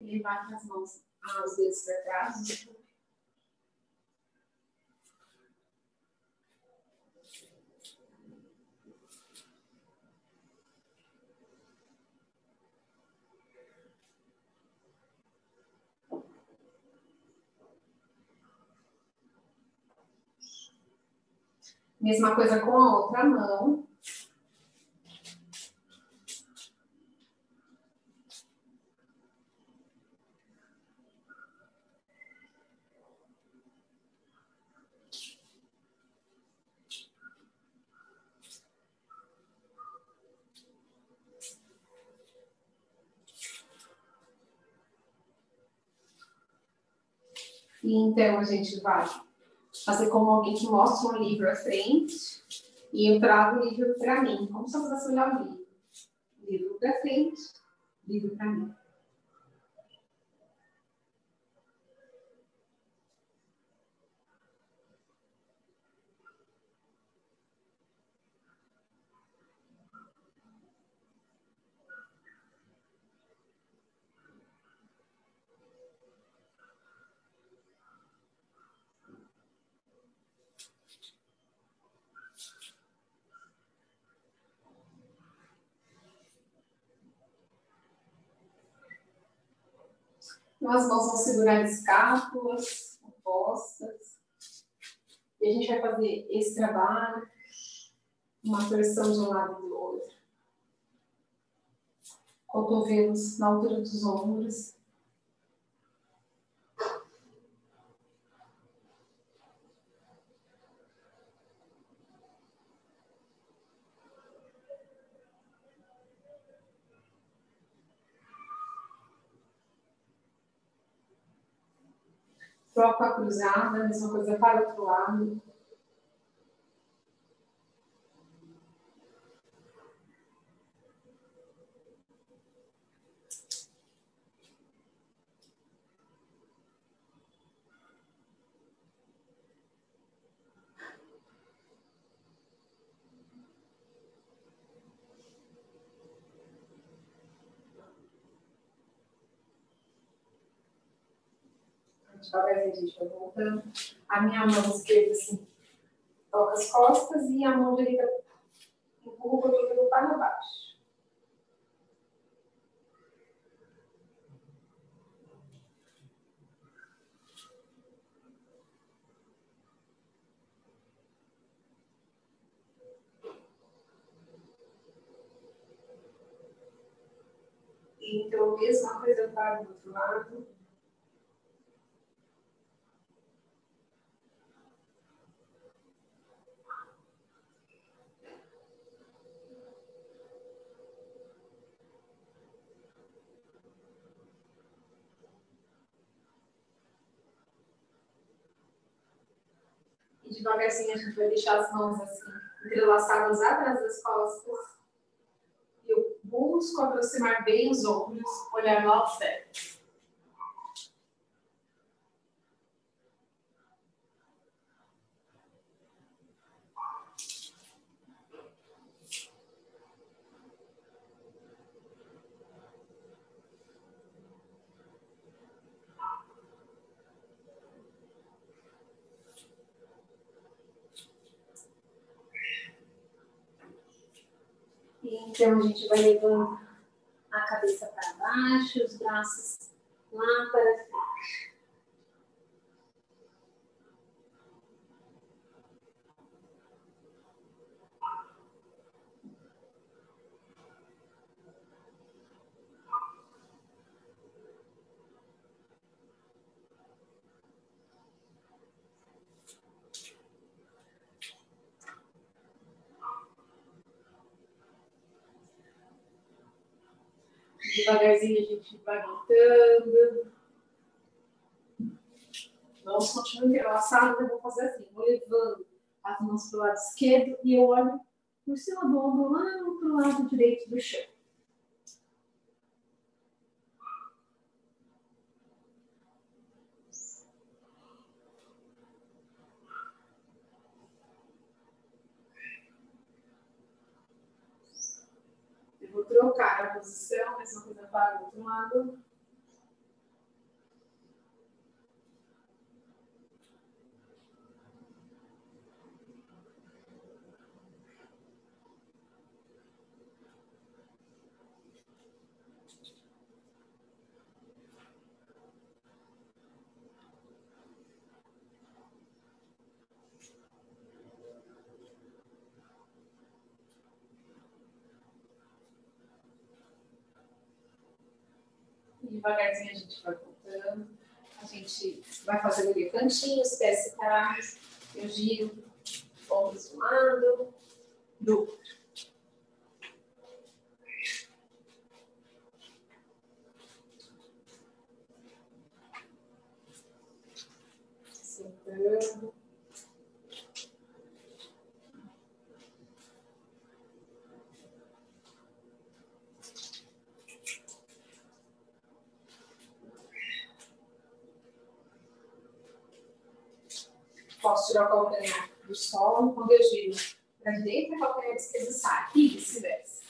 Ele bate as mãos, os dedos para trás. Mesma coisa com a outra mão. E então a gente vai fazer como alguém que mostra um livro à frente e eu trago o livro para mim, como se eu fosse olhar o livro. Livro para frente, livro para mim. Então, as mãos vão segurar escápulas opostas. E a gente vai fazer esse trabalho, uma torção de um lado e do outro. Cotovelos na altura dos ombros. Troca cruzada, mesma coisa para o outro lado. Devagarzinho a gente vai voltando. A minha mão esquerda, assim, toca as costas e a mão direita empurra o cotovelo para baixo. Então, mesma coisa para o outro lado. Devagarzinho a gente vai deixar as mãos assim, entrelaçadas atrás das costas. Eu busco aproximar bem os ombros, olhar no alto Então, a gente vai levando a cabeça para baixo, os braços lá para frente. Devagarzinho a gente vai voltando. Mãos continuam entrelaçadas, eu vou fazer assim, vou levando as mãos para o lado esquerdo e eu olho por cima do ombro lá para o lado direito do chão. Trocar a posição, mesma coisa para o outro lado. Devagarzinho a gente vai voltando. A gente vai fazendo ali o cantinho, os pés separados. Eu giro, ombros de um lado, do. Posso tirar o calcanhar do solo quando eu giro para a direita, a calcanhar esquerda sai. E vice-versa.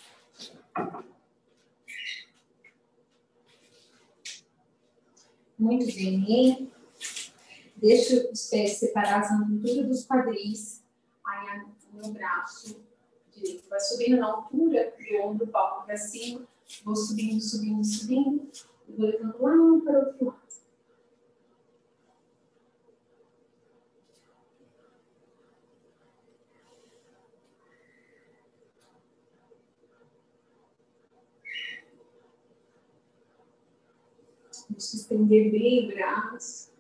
Muito bem. Deixa os pés separados na altura dos quadris. Aí o meu braço direito vai subindo na altura do ombro, palmo para cima. Vou subindo, subindo, subindo. E vou levando lá para o outro lado. Vamos estender bem o braço.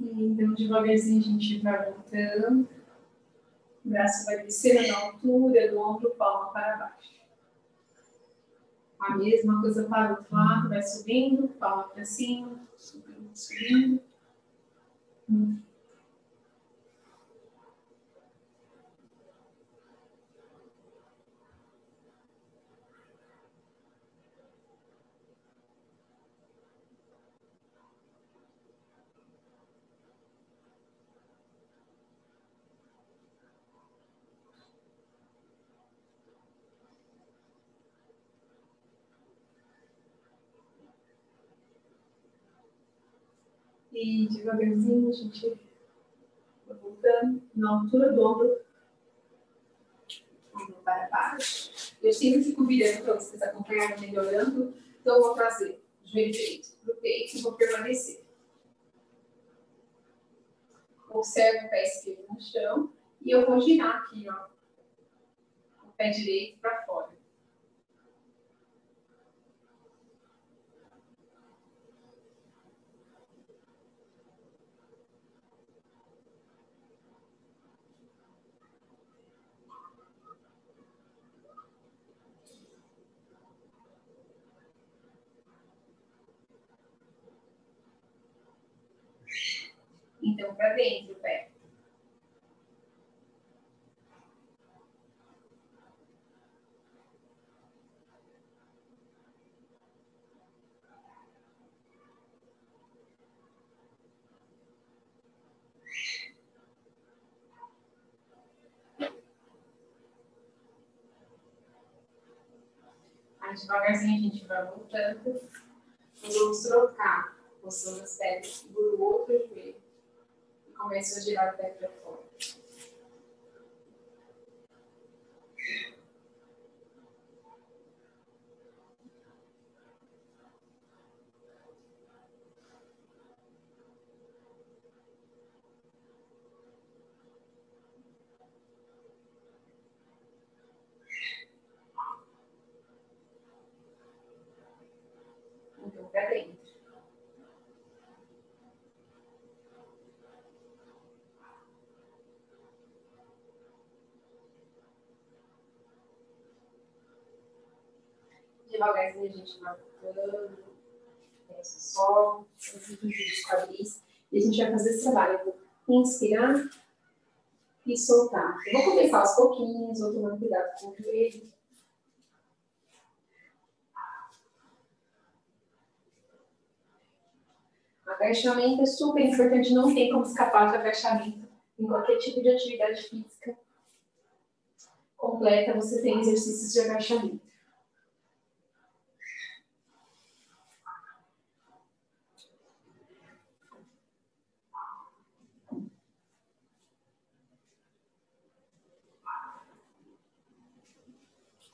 Então, devagarzinho a gente vai voltando. O braço vai descendo na altura do ombro, palma para baixo. A mesma coisa para o outro lado, vai subindo, palma para cima, subindo, subindo. E devagarzinho a gente vai voltando na altura do ombro. Ombro para baixo. Eu sempre fico virando para vocês acompanharem melhorando. Então, eu vou trazer o joelho direito para o peito e vou permanecer. Observe o pé esquerdo no chão. E eu vou girar aqui, ó. O pé direito para fora. Então, para dentro pé. Devagarzinho a gente vai voltando. vamos trocar posição das pernas por outro joelho começa a girar o pé para fora. Então, para dentro. Devagarzinho a gente vai voltando, pensa só, os quadris, e a gente vai fazer esse trabalho. Eu vou inspirar e soltar. Eu vou começar aos pouquinhos, vou tomando cuidado com o joelho. Agachamento é super importante, não tem como escapar de agachamento em qualquer tipo de atividade física completa, você tem exercícios de agachamento.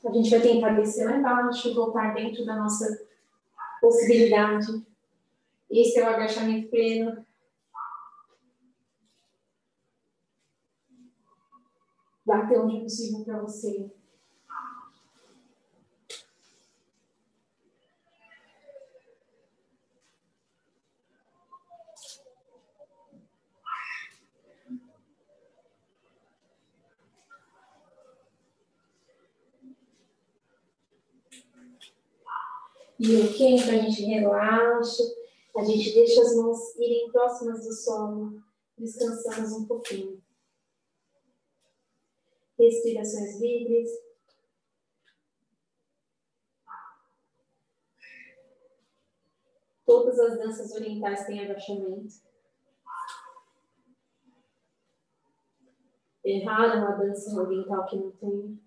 A gente vai tentar descer lá embaixo, voltar dentro da nossa possibilidade. Esse é o agachamento pleno. Até onde é possível para você. O quente, a gente relaxa, a gente deixa as mãos irem próximas do solo, descansamos um pouquinho. Respirações livres. Todas as danças orientais têm agachamento. É rara uma dança oriental que não tem.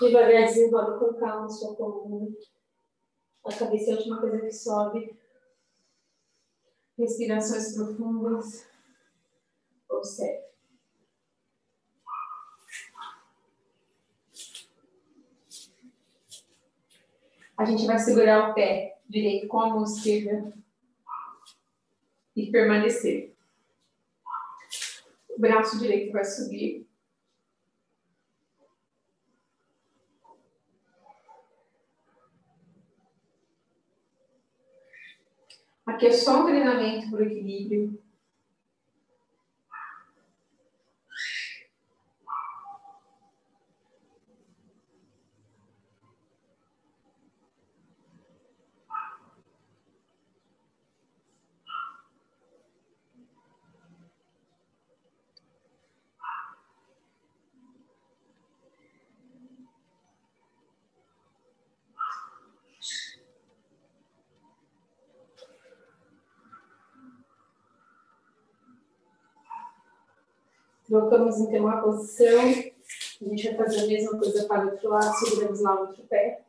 Devagarzinho, bota com calma sua coluna. A cabeça é a última coisa que sobe. Respirações profundas. Observe. A gente vai segurar o pé direito com a mão esquerda e permanecer. O braço direito vai subir Aqui é só um treinamento por equilíbrio. Trocamos então a posição. A gente vai fazer a mesma coisa para o outro lado, seguramos lá o outro pé.